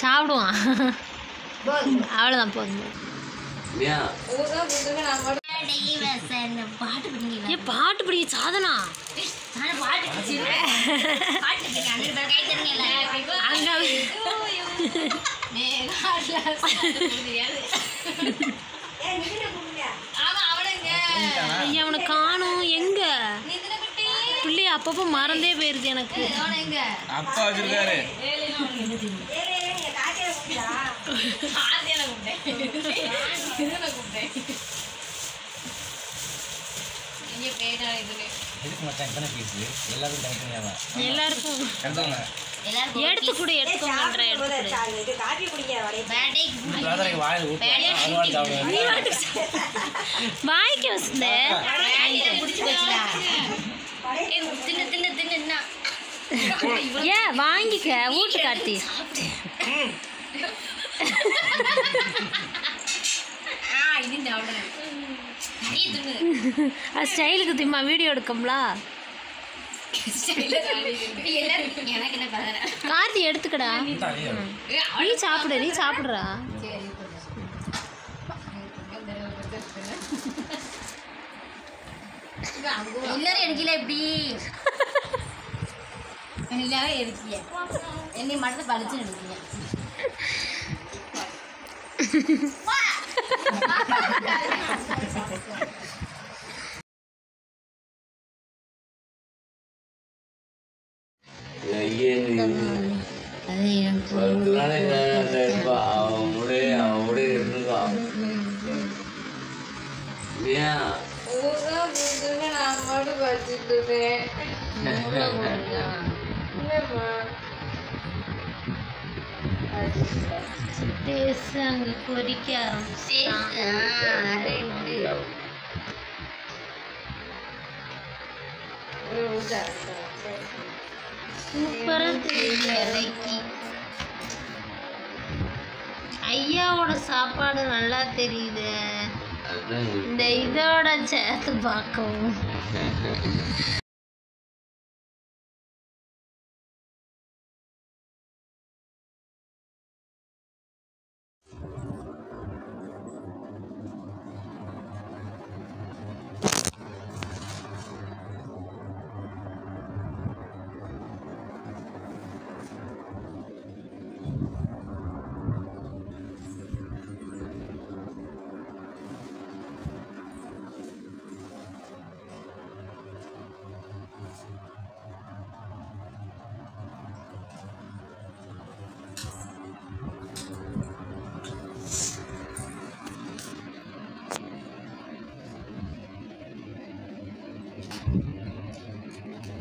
சாப்பிடுவான். அவ்வளோதான் போதும். ஏன் பாட்டு படிங்க ஏன் பாட்டு படிக்க சாதனா அங்க ஐயா அவனை காணும். எங்க? அப்பப்போ மறந்தே போயிருது எனக்கு. அப்பா வச்சிருக்காரு. எல்லாருக்கும் கொடு. எடுத்துக்கோங்கன்ற எடுத்து வாய்க்கு வசந்த ஏன் வாங்கிக்க ஊட்டு காட்டி அது ஸ்டைலுக்கு திம்மா வீடியோ எடுக்கும்ல கார்த்தி எடுத்துக்கடா நீ சாப்பிடு நீ சாப்பிடுறா எல்லாரும் எடுக்கல இப்படி எல்லாரும் எடுக்கல. என்னை மட்டும் பழிச்சு எடுக்கல. அது எனக்கு அங்கே கொதிக்க சூப்பராக தெரியுது இலைக்கு ஐயாவோட சாப்பாடு நல்லா தெரியுது. ദൈവോടെ ചേർത്ത് പാക്കവും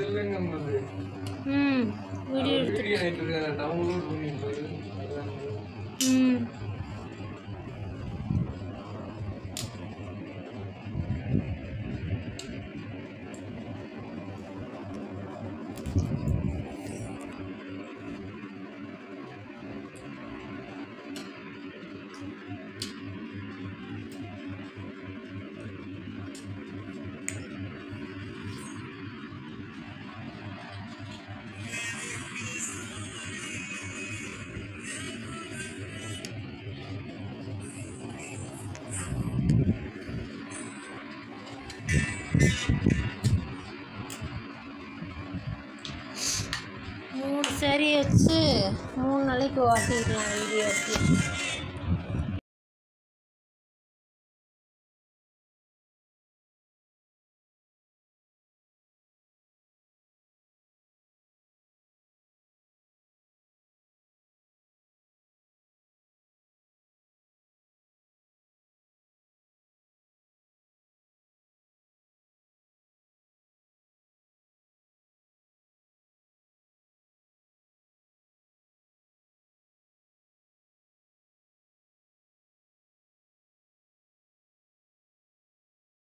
பார்க்கவும் ம் வீடியோ எடுத்து ம். சரி வச்சு மூணு நாளைக்கு வாட்டிக்கலாம் வீடியோக்கு